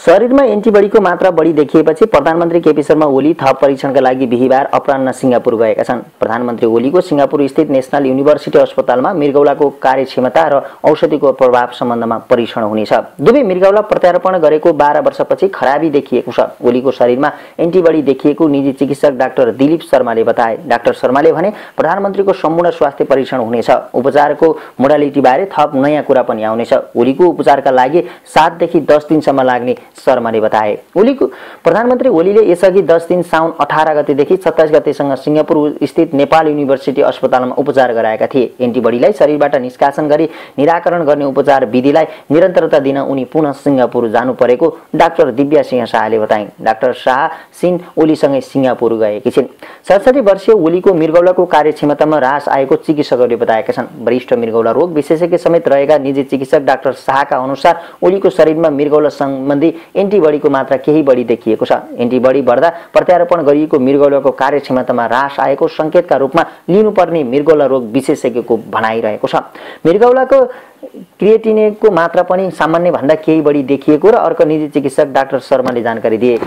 शरीरमा एन्टिबडीको मात्रा बढी देखिएपछि प्रधानमन्त्री केपी शर्मा ओली थप परीक्षणका लागि बिहिबार अपरान्न सिङ्गापुर गएका छन्। प्रधानमन्त्री ओलीको सिङ्गापुर स्थित नेसनल युनिभर्सिटी अस्पतालमा मृगौलाको कार्यक्षमता र औषधिको प्रभाव सम्बन्धमा परीक्षण हुनेछ। दुवै मृगौला प्रत्यारोपण गरेको बाह्र वर्षपछि खराबी देखिएको छ। ओलीको शरीरमा एन्टिबडी देखिएको निजी चिकित्सक डाक्टर दिलीप शर्माले बताए। डाक्टर शर्माले भने प्रधानमन्त्रीको सम्पूर्ण स्वास्थ्य परीक्षण हुनेछ। उपचारको मोडालिटीबारे थप नयाँ कुरा पनि आउनेछ। ओलीको उपचारका लागि सातदेखि दस दिनसम्म लाग्ने शर्माले बताए। ओलीको प्रधानमन्त्री ओलीले यसअघि दस दिन साउन अठार गतेदेखि सत्ताइस गतेसँग सिङ्गापुर स्थित नेपाल युनिभर्सिटी अस्पतालमा उपचार गराएका थिए। एन्टिबडीलाई शरीरबाट निष्कासन गरी निराकरण गर्ने उपचार विधिलाई निरन्तरता दिन उनी पुनः सिङ्गापुर जानु परेको डाक्टर दिव्या सिंह शाहले बताइन् डाक्टर शाह सिन ओलीसँगै सिङ्गापुर गएकी छिन्। सडसठी वर्षीय ओलीको मृगौलाको कार्यक्षमतामा ह्रास आएको चिकित्सकहरूले बताएका छन्। वरिष्ठ मृगौला रोग विशेषज्ञ समेत रहेका निजी चिकित्सक डाक्टर शाहका अनुसार ओलीको शरीरमा मृगौला सम्बन्धी एन्टिबडीको मात्रा केही बढी देखिएको छ। एन्टिबडी बढ्दा प्रत्यारोपण गरिएको मृगौलाको कार्यक्षमतामा ह्रास आएको सङ्केतका रूपमा लिनुपर्ने मृगौला रोग विशेषज्ञको भनाइरहेको छ। मृगौलाको क्रिएटिनेको मात्रा पनि सामान्यभन्दा केही बढी देखिएको र अर्को निजी चिकित्सक डाक्टर शर्माले जानकारी दिए।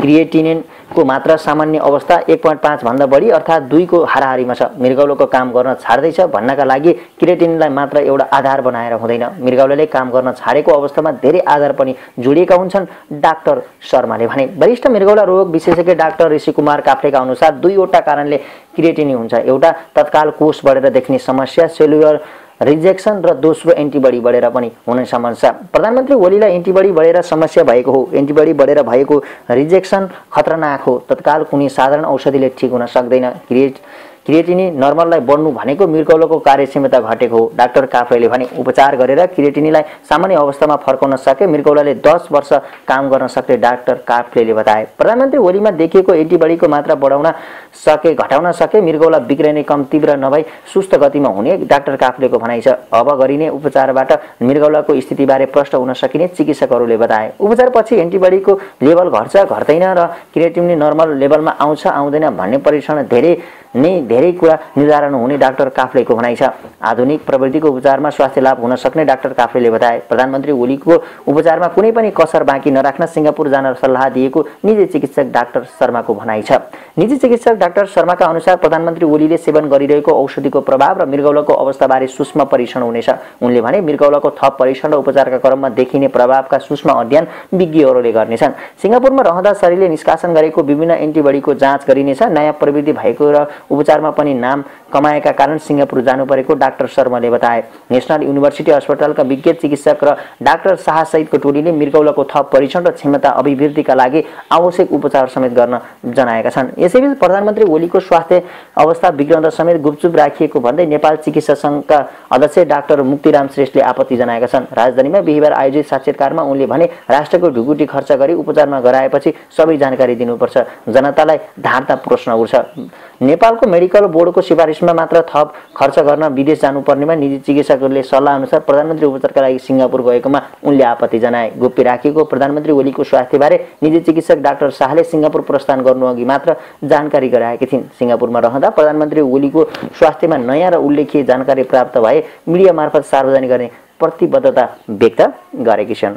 क्रिएटिनिनको मात्रा सामान्य अवस्था एक पोइन्ट पाँचभन्दा बढी अर्थात् दुईको हाराहारीमा छ। मृगौलोको काम गर्न छाड्दैछ भन्नका लागि क्रिएटिनलाई मात्र एउटा आधार बनाएर हुँदैन। मृगौलाले काम गर्न छाडेको अवस्थामा धेरै आधार पनि जोडिएका हुन्छन् डाक्टर शर्माले भने। वरिष्ठ मृगौला रोग विशेषज्ञ डाक्टर ऋषि कुमार काफ्रेका अनुसार दुईवटा कारणले क्रिएटिनी हुन्छ। एउटा तत्काल कोष बढेर देख्ने समस्या सेलुलर रिजेक्सन र दोस्रो एन्टिबडी बढेर पनि हुने समस्या प्रधानमन्त्री ओलीलाई एन्टिबडी बढेर समस्या भएको हो। एन्टिबडी बढेर भएको रिजेक्सन खतरनाक हो। तत्काल कुनै साधारण औषधिले ठिक हुन सक्दैन। क्रिएट क्रिएटिनी नर्मललाई बढ्नु भनेको मृगौलोको कार्यक्षमता घटेको हो। डाक्टर काफ्रेले भने उपचार गरेर क्रिएटिनीलाई सामान्य अवस्थामा फर्काउन सके मृगौलाले दस वर्ष काम गर्न सक्ने डाक्टर काफ्रेले बताए। प्रधानमन्त्री ओलीमा देखिएको एन्टिबडीको मात्रा बढाउन सके घटाउन सके मृगौला बिग्रने कम तीव्र नभई सुस्त गतिमा हुने डाक्टर काफ्लेको भनाइ छ। अब गरिने उपचारबाट मृगौलाको स्थितिबारे प्रष्ट हुन सकिने चिकित्सकहरूले बताए। उपचारपछि एन्टिबडीको लेभल घट्छ घट्दैन र क्रिएटिनी नर्मल लेभलमा आउँछ आउँदैन भन्ने परीक्षण धेरै नै धेरै कुरा निर्धारण हुने डाक्टर काफ्लेको भनाइ छ। आधुनिक प्रविधिको उपचारमा स्वास्थ्य लाभ हुन सक्ने डाक्टर काफ्लेले बताए प्रधानमन्त्री ओलीको उपचारमा कुनै पनि कसर बाँकी नराख्न सिङ्गापुर जान सल्लाह दिएको निजी चिकित्सक डाक्टर शर्माको भनाइ छ। निजी चिकित्सक डाक्टर शर्माका अनुसार प्रधानमन्त्री ओलीले सेवन गरिरहेको औषधिको प्रभाव र मृगौलाको अवस्थाबारे सूक्ष्म परीक्षण हुनेछ। उनले भने मृगौलाको थप परीक्षण र उपचारका क्रममा देखिने प्रभावका सूक्ष्म अध्ययन विज्ञहरूले गर्नेछन्। सिङ्गापुरमा रहँदा शरीरले निष्कासन गरेको विभिन्न एन्टिबडीको जाँच गरिनेछ। नयाँ प्रविधि भएको र उपचारमा पनि नाम कमाएका कारण सिङ्गापुर जानु परेको डाक्टर शर्माले बताए। नेसनल युनिभर्सिटी अस्पतालका विज्ञ चिकित्सक र डाक्टर शाहसहितको टोलीले मृगौलाको थप परीक्षण र क्षमता अभिवृद्धिका लागि आवश्यक उपचार समेत गर्न जनाएका छन्। यसैबीच प्रधानमन्त्री ओलीको स्वास्थ्य अवस्था बिग्रँदा समेत गुपचुप राखिएको भन्दै नेपाल चिकित्सा सङ्घका अध्यक्ष डाक्टर मुक्तिराम श्रेष्ठले आपत्ति जनाएका छन्। राजधानीमा बिहिबार आयोजित साक्षात्कारमा उनले भने राष्ट्रको ढुकुटी खर्च गरी उपचारमा गराएपछि सबै जानकारी दिनुपर्छ। जनतालाई धार्ता प्रश्न उठ्छ। नेपालको मेडिकल बोर्डको सिफारिसमा मात्र थप खर्च गर्न विदेश जानुपर्नेमा निजी चिकित्सकहरूले सल्लाह अनुसार प्रधानमन्त्री उपचारका लागि सिङ्गापुर गएकोमा उनले आपत्ति जनाए। गोप्य राखिएको प्रधानमन्त्री ओलीको स्वास्थ्यबारे निजी चिकित्सक डाक्टर शाहले सिङ्गापुर प्रस्थान गर्नुअघि मात्र जानकारी गराएकी थिइन्। सिङ्गापुरमा रहँदा प्रधानमन्त्री ओलीको स्वास्थ्यमा नयाँ र उल्लेखीय जानकारी प्राप्त भए मिडिया मार्फत सार्वजनिक गर्ने प्रतिबद्धता व्यक्त गरेकी छन्।